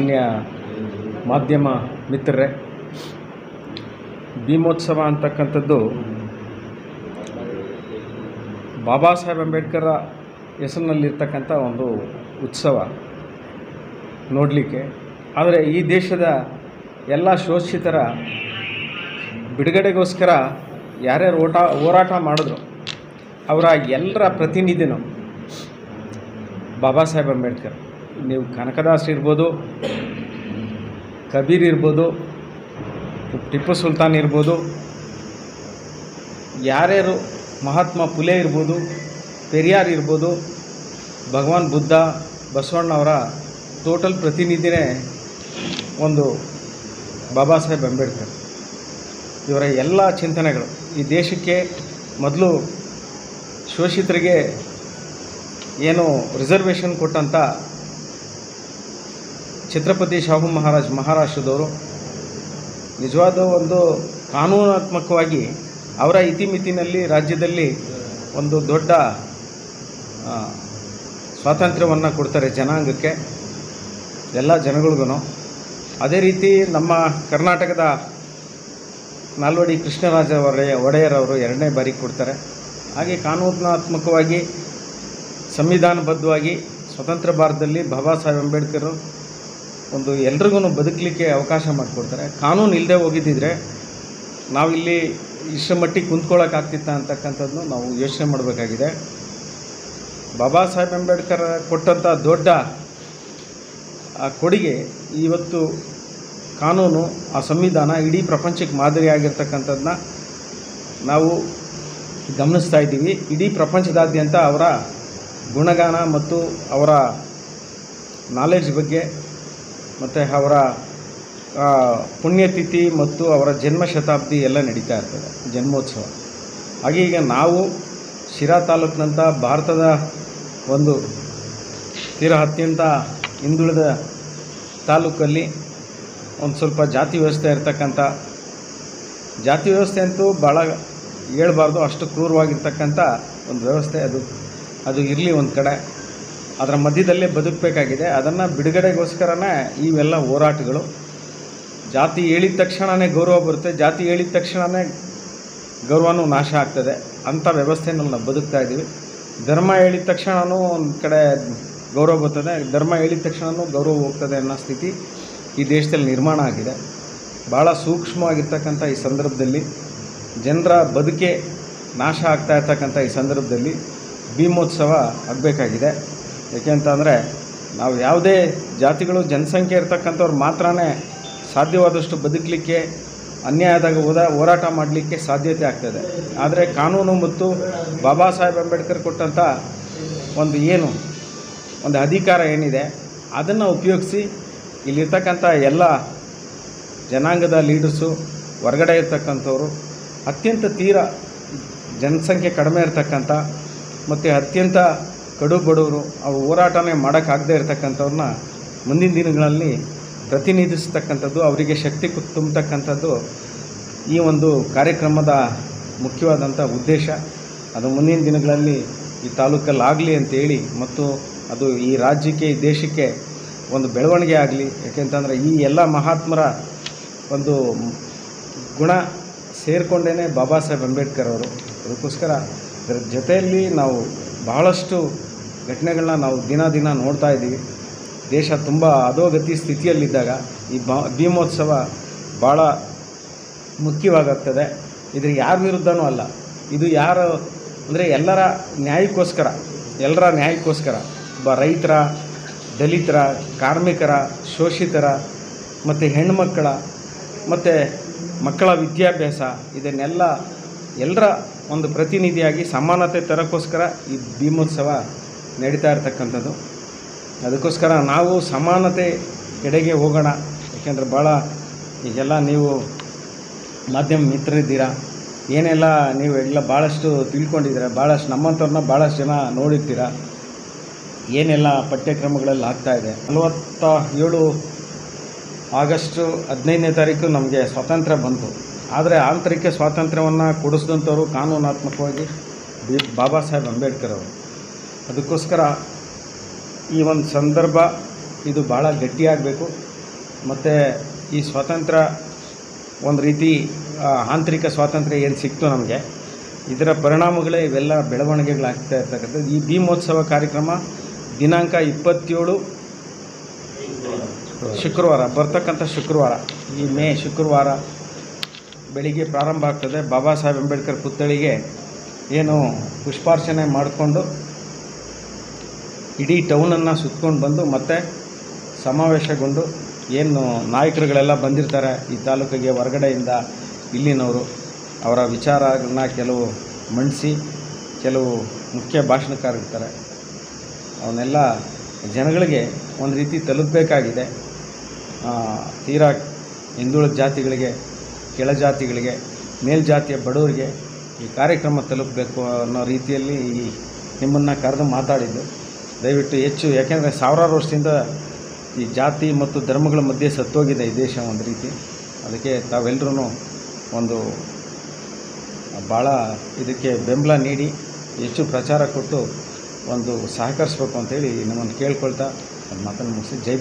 ಮಾನ್ಯ ಮಾಧ್ಯಮ ಮಿತ್ರರೇ, ಭೀಮೋತ್ಸವ ಅಂತಕ್ಕಂಥದ್ದು ಬಾಬಾ ಸಾಹೇಬ್ ಅಂಬೇಡ್ಕರ ಹೆಸರಿನಲ್ಲಿರ್ತಕ್ಕಂಥ ಒಂದು ಉತ್ಸವ ನೋಡಲಿಕ್ಕೆ. ಆದರೆ ಈ ದೇಶದ ಎಲ್ಲ ಶೋಷಿತರ ಬಿಡುಗಡೆಗೋಸ್ಕರ ಯಾರ್ಯಾರು ಓಟ, ಹೋರಾಟ ಮಾಡಿದ್ರು, ಅವರ ಎಲ್ಲರ ಪ್ರತಿನಿಧಿನೂ ಬಾಬಾ ಸಾಹೇಬ್ ಅಂಬೇಡ್ಕರ್. ನೀವು ಕನಕದಾಸ್ ಇರ್ಬೋದು, ಕಬೀರ್ ಇರ್ಬೋದು, ಟಿಪ್ಪು ಸುಲ್ತಾನ್ ಇರ್ಬೋದು, ಯಾರ್ಯಾರು ಮಹಾತ್ಮ ಪುಲೆ ಇರ್ಬೋದು, ಪೆರಿಯಾರ್ ಇರ್ಬೋದು, ಭಗವಾನ್ ಬುದ್ಧ, ಬಸವಣ್ಣವರ ಟೋಟಲ್ ಪ್ರತಿನಿಧಿನೇ ಒಂದು ಬಾಬಾ ಸಾಹೇಬ್ ಅಂಬೇಡ್ಕರ್. ಇವರ ಎಲ್ಲ ಚಿಂತನೆಗಳು ಈ ದೇಶಕ್ಕೆ ಮೊದಲು ಶೋಷಿತರಿಗೆ ಏನು ರಿಸರ್ವೇಷನ್ ಕೊಟ್ಟಂಥ ಛತ್ರಪತಿ ಶಾಹು ಮಹಾರಾಜ್ ಮಹಾರಾಷ್ಟ್ರದವರು ನಿಜವಾದ ಒಂದು ಕಾನೂನಾತ್ಮಕವಾಗಿ ಅವರ ಇತಿಮಿತಿನಲ್ಲಿ ರಾಜ್ಯದಲ್ಲಿ ಒಂದು ದೊಡ್ಡ ಸ್ವಾತಂತ್ರ್ಯವನ್ನು ಕೊಡ್ತಾರೆ ಜನಾಂಗಕ್ಕೆ, ಎಲ್ಲ ಜನಗಳಿಗೂ ಅದೇ ರೀತಿ ನಮ್ಮ ಕರ್ನಾಟಕದ ನಾಲ್ವಡಿ ಕೃಷ್ಣರಾಜ ಒಡೆಯ ಒಡೆಯರವರು ಎರಡನೇ ಬಾರಿ ಕೊಡ್ತಾರೆ. ಹಾಗೆ ಕಾನೂನಾತ್ಮಕವಾಗಿ, ಸಂವಿಧಾನಬದ್ಧವಾಗಿ, ಸ್ವತಂತ್ರ ಭಾರತದಲ್ಲಿ ಬಾಬಾ ಸಾಹೇಬ್ ಅಂಬೇಡ್ಕರ್ ಒಂದು ಎಲ್ರಿಗೂ ಬದುಕಲಿಕ್ಕೆ ಅವಕಾಶ ಮಾಡಿಕೊಡ್ತಾರೆ. ಕಾನೂನು ಇಲ್ಲದೆ ಹೋಗಿದ್ದಿದ್ರೆ ನಾವಿಲ್ಲಿ ಇಷ್ಟರ ಮಟ್ಟಿಗೆ ಕುಂತ್ಕೊಳ್ಳೋಕ್ಕಾಗ್ತಿತ್ತ ಅಂತಕ್ಕಂಥದ್ದನ್ನು ನಾವು ಯೋಚನೆ ಮಾಡಬೇಕಾಗಿದೆ. ಬಾಬಾ ಸಾಹೇಬ್ ಅಂಬೇಡ್ಕರ್ ಕೊಟ್ಟಂಥ ದೊಡ್ಡ ಆ ಕೊಡುಗೆ ಇವತ್ತು ಕಾನೂನು, ಆ ಸಂವಿಧಾನ ಇಡೀ ಪ್ರಪಂಚಕ್ಕೆ ಮಾದರಿಯಾಗಿರ್ತಕ್ಕಂಥದ್ದನ್ನ ನಾವು ಗಮನಿಸ್ತಾ ಇದ್ದೀವಿ. ಇಡೀ ಪ್ರಪಂಚದಾದ್ಯಂತ ಅವರ ಗುಣಗಾನ ಮತ್ತು ಅವರ ನಾಲೆಡ್ಜ್ ಬಗ್ಗೆ ಮತ್ತು ಅವರ ಪುಣ್ಯತಿಥಿ ಮತ್ತು ಅವರ ಜನ್ಮ ಶತಾಬ್ದಿ ಎಲ್ಲ ನಡೀತಾ ಇರ್ತದೆ, ಜನ್ಮೋತ್ಸವ. ಹಾಗೆ ಈಗ ನಾವು ಶಿರಾ ತಾಲೂಕಿನಂಥ ಭಾರತದ ಒಂದು ತೀರಾ ಅತ್ಯಂತ ಹಿಂದುಳಿದ ತಾಲೂಕಲ್ಲಿ ಒಂದು ಸ್ವಲ್ಪ ಜಾತಿ ವ್ಯವಸ್ಥೆ ಇರ್ತಕ್ಕಂಥ, ಜಾತಿ ವ್ಯವಸ್ಥೆ ಅಂತೂ ಭಾಳ ಹೇಳ್ಬಾರ್ದು, ಅಷ್ಟು ಕ್ರೂರವಾಗಿರ್ತಕ್ಕಂಥ ಒಂದು ವ್ಯವಸ್ಥೆ ಅದು ಅದು ಇರಲಿ ಒಂದು ಕಡೆ. ಅದರ ಮಧ್ಯದಲ್ಲೇ ಬದುಕಬೇಕಾಗಿದೆ. ಅದನ್ನು ಬಿಡುಗಡೆಗೋಸ್ಕರನೇ ಇವೆಲ್ಲ ಹೋರಾಟಗಳು. ಜಾತಿ ಹೇಳಿದ ತಕ್ಷಣವೇ ಗೌರವ ಬರುತ್ತೆ. ಜಾತಿ ಹೇಳಿದ ತಕ್ಷಣವೇ ಗೌರವನೂ ನಾಶ ಆಗ್ತದೆ. ಅಂಥ ವ್ಯವಸ್ಥೆನಲ್ಲಿ ನಾವು ಬದುಕ್ತಾ ಇದ್ದೀವಿ. ಧರ್ಮ ಹೇಳಿದ ತಕ್ಷಣವೂ ಒಂದು ಕಡೆ ಗೌರವ ಬರ್ತದೆ. ಧರ್ಮ ಹೇಳಿದ ತಕ್ಷಣವೂ ಗೌರವ ಹೋಗ್ತದೆ ಅನ್ನೋ ಸ್ಥಿತಿ ಈ ದೇಶದಲ್ಲಿ ನಿರ್ಮಾಣ ಆಗಿದೆ. ಭಾಳ ಸೂಕ್ಷ್ಮವಾಗಿರ್ತಕ್ಕಂಥ ಈ ಸಂದರ್ಭದಲ್ಲಿ ಜನರ ಬದುಕೆ ನಾಶ ಆಗ್ತಾ ಇರ್ತಕ್ಕಂಥ ಈ ಸಂದರ್ಭದಲ್ಲಿ ಭೀಮೋತ್ಸವ ಆಗಬೇಕಾಗಿದೆ. ಏಕೆಂತಂದರೆ ನಾವು ಯಾವುದೇ ಜಾತಿಗಳು ಜನಸಂಖ್ಯೆ ಇರ್ತಕ್ಕಂಥವ್ರು ಮಾತ್ರ ಸಾಧ್ಯವಾದಷ್ಟು ಬದುಕಲಿಕ್ಕೆ, ಅನ್ಯಾಯದಾಗ ಹೋದ ಹೋರಾಟ ಮಾಡಲಿಕ್ಕೆ ಸಾಧ್ಯತೆ ಆಗ್ತದೆ. ಆದರೆ ಕಾನೂನು ಮತ್ತು ಬಾಬಾ ಸಾಹೇಬ್ ಅಂಬೇಡ್ಕರ್ ಕೊಟ್ಟಂಥ ಒಂದು ಏನು, ಒಂದು ಅಧಿಕಾರ ಏನಿದೆ, ಅದನ್ನು ಉಪಯೋಗಿಸಿ ಇಲ್ಲಿರ್ತಕ್ಕಂಥ ಎಲ್ಲ ಜನಾಂಗದ ಲೀಡರ್ಸು ಹೊರಗಡೆ ಇರ್ತಕ್ಕಂಥವ್ರು, ಅತ್ಯಂತ ತೀರ ಜನಸಂಖ್ಯೆ ಕಡಿಮೆ ಇರತಕ್ಕಂಥ ಮತ್ತು ಅತ್ಯಂತ ಕಡು ಬಡವರು ಅವ್ರು ಹೋರಾಟನೇ ಮಾಡೋಕ್ಕಾಗದೇ ಇರತಕ್ಕಂಥವ್ರನ್ನ ಮುಂದಿನ ದಿನಗಳಲ್ಲಿ ಪ್ರತಿನಿಧಿಸ್ತಕ್ಕಂಥದ್ದು, ಅವರಿಗೆ ಶಕ್ತಿ ತುಂಬತಕ್ಕಂಥದ್ದು ಈ ಒಂದು ಕಾರ್ಯಕ್ರಮದ ಮುಖ್ಯವಾದಂಥ ಉದ್ದೇಶ. ಅದು ಮುಂದಿನ ದಿನಗಳಲ್ಲಿ ಈ ತಾಲೂಕಲ್ಲಿ ಆಗಲಿ ಅಂತೇಳಿ ಮತ್ತು ಅದು ಈ ರಾಜ್ಯಕ್ಕೆ, ಈ ದೇಶಕ್ಕೆ ಒಂದು ಬೆಳವಣಿಗೆ ಆಗಲಿ, ಯಾಕೆಂತಂದರೆ ಈ ಎಲ್ಲ ಮಹಾತ್ಮರ ಒಂದು ಗುಣ ಸೇರಿಕೊಂಡೇ ಬಾಬಾ ಸಾಹೇಬ್ ಅಂಬೇಡ್ಕರ್ ಅವರು. ಅದಕ್ಕೋಸ್ಕರ ಇದರ ಜೊತೆಯಲ್ಲಿ ನಾವು ಬಹಳಷ್ಟು ಘಟನೆಗಳನ್ನ ನಾವು ದಿನ ದಿನ ನೋಡ್ತಾ ಇದ್ದೀವಿ. ದೇಶ ತುಂಬ ಅಧೋಗತಿ ಸ್ಥಿತಿಯಲ್ಲಿದ್ದಾಗ ಈ ಭೀಮೋತ್ಸವ ಭಾಳ ಮುಖ್ಯವಾಗುತ್ತದೆ. ಇದ್ರ ಯಾರ ವಿರುದ್ಧನೂ ಅಲ್ಲ. ಇದು ಯಾರು, ಅಂದರೆ ಎಲ್ಲರ ನ್ಯಾಯಕ್ಕೋಸ್ಕರ ಎಲ್ಲರ ನ್ಯಾಯಕ್ಕೋಸ್ಕರ. ಒಬ್ಬ ರೈತರ, ದಲಿತರ, ಕಾರ್ಮಿಕರ, ಶೋಷಿತರ, ಮತ್ತು ಹೆಣ್ಮಕ್ಕಳ, ಮತ್ತು ಮಕ್ಕಳ ವಿದ್ಯಾಭ್ಯಾಸ, ಇದನ್ನೆಲ್ಲ ಎಲ್ಲರ ಒಂದು ಪ್ರತಿನಿಧಿಯಾಗಿ ಸಮಾನತೆ ತರೋಕ್ಕೋಸ್ಕರ ಈ ಭೀಮೋತ್ಸವ ನಡೀತಾ ಇರ್ತಕ್ಕಂಥದ್ದು. ಅದಕ್ಕೋಸ್ಕರ ನಾವು ಸಮಾನತೆ ಕಡೆಗೆ ಹೋಗೋಣ. ಯಾಕೆಂದರೆ ಭಾಳ ಈಗೆಲ್ಲ ನೀವು ಮಾಧ್ಯಮ ಮಿತ್ರರಿದ್ದೀರಾ? ಏನೆಲ್ಲ ನೀವು ಎಲ್ಲ ಭಾಳಷ್ಟು ತಿಳ್ಕೊಂಡಿದ್ದೀರ? ಭಾಳಷ್ಟು ನಮ್ಮಂಥವ್ರನ್ನ ಭಾಳಷ್ಟು ಜನ ನೋಡಿರ್ತೀರ? ಏನೆಲ್ಲ ಪಠ್ಯಕ್ರಮಗಳಲ್ಲಿ ಆಗ್ತಾ ಇದೆ? ನಲವತ್ತ ಏಳು ಆಗಸ್ಟು ಹದಿನೈದನೇ ತಾರೀಕು ನಮಗೆ ಸ್ವಾತಂತ್ರ್ಯ ಬಂತು. ಆದರೆ ಆಂತರಿಕ ಸ್ವಾತಂತ್ರ್ಯವನ್ನು ಕೊಡಿಸಿದಂಥವ್ರು ಕಾನೂನಾತ್ಮಕವಾಗಿ ಬಾಬಾ ಸಾಹೇಬ್ ಅಂಬೇಡ್ಕರ್ ಅವರು. ಅದಕ್ಕೋಸ್ಕರ ಈ ಒಂದು ಸಂದರ್ಭ ಇದು ಭಾಳ ಗಟ್ಟಿಯಾಗಬೇಕು. ಮತ್ತು ಈ ಸ್ವಾತಂತ್ರ್ಯ ಒಂದು ರೀತಿ ಆಂತರಿಕ ಸ್ವಾತಂತ್ರ್ಯ ಏನು ಸಿಕ್ತು ನಮಗೆ, ಇದರ ಪರಿಣಾಮಗಳೇ ಇವೆಲ್ಲ ಬೆಳವಣಿಗೆಗಳಾಗ್ತಾ ಇರ್ತಕ್ಕಂಥದ್ದು. ಈ ಭೀಮೋತ್ಸವ ಕಾರ್ಯಕ್ರಮ ದಿನಾಂಕ ಇಪ್ಪತ್ತೇಳು ಶುಕ್ರವಾರ, ಬರ್ತಕ್ಕಂಥ ಶುಕ್ರವಾರ, ಈ ಮೇ ಶುಕ್ರವಾರ ಬೆಳಿಗ್ಗೆ ಪ್ರಾರಂಭ ಆಗ್ತದೆ. ಬಾಬಾ ಸಾಹೇಬ್ ಅಂಬೇಡ್ಕರ್ ಪುತ್ಥಳಿಗೆ ಏನು ಪುಷ್ಪಾರ್ಚನೆ ಮಾಡಿಕೊಂಡು ಇಡೀ ಟೌನನ್ನು ಸುತ್ಕೊಂಡು ಬಂದು ಮತ್ತೆ ಸಮಾವೇಶಗೊಂಡು ಏನು ನಾಯಕರುಗಳೆಲ್ಲ ಬಂದಿರ್ತಾರೆ ಈ ತಾಲೂಕಿಗೆ ಹೊರಗಡೆಯಿಂದ ಇಲ್ಲಿನವರು, ಅವರ ವಿಚಾರಗಳನ್ನ ಕೆಲವು ಮಂಡಿಸಿ, ಕೆಲವು ಮುಖ್ಯ ಭಾಷಣಕಾರರಿರ್ತಾರೆ. ಅವನ್ನೆಲ್ಲ ಜನಗಳಿಗೆ ಒಂದು ರೀತಿ ತಲುಪಬೇಕಾಗಿದೆ. ತೀರಾ ಹಿಂದುಳಿದ ಜಾತಿಗಳಿಗೆ, ಕೆಳ ಜಾತಿಗಳಿಗೆ, ಮೇಲ್ಜಾತಿಯ ಬಡವರಿಗೆ ಈ ಕಾರ್ಯಕ್ರಮ ತಲುಪಬೇಕು ಅನ್ನೋ ರೀತಿಯಲ್ಲಿ ಈ ನಿಮ್ಮನ್ನು ಕರೆದು ಮಾತಾಡಿದ್ದು. ದಯವಿಟ್ಟು ಹೆಚ್ಚು, ಯಾಕೆಂದರೆ ಸಾವಿರಾರು ವರ್ಷದಿಂದ ಈ ಜಾತಿ ಮತ್ತು ಧರ್ಮಗಳ ಮಧ್ಯೆ ಸತ್ತೋಗಿದೆ ಈ ದೇಶ ಒಂದು ರೀತಿ. ಅದಕ್ಕೆ ತಾವೆಲ್ಲರೂ ಒಂದು ಭಾಳ ಇದಕ್ಕೆ ಬೆಂಬಲ ನೀಡಿ, ಹೆಚ್ಚು ಪ್ರಚಾರ ಕೊಟ್ಟು ಒಂದು ಸಹಕರಿಸ್ಬೇಕು ಅಂತೇಳಿ ನಮ್ಮನ್ನು ಕೇಳ್ಕೊಳ್ತಾ ಮಾತನ್ನು ಮುಗಿಸಿ. ಜೈ